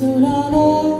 空の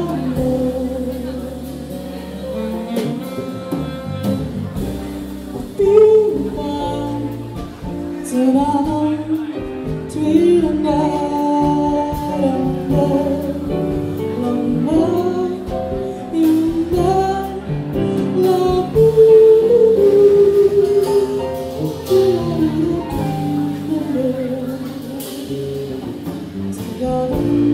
your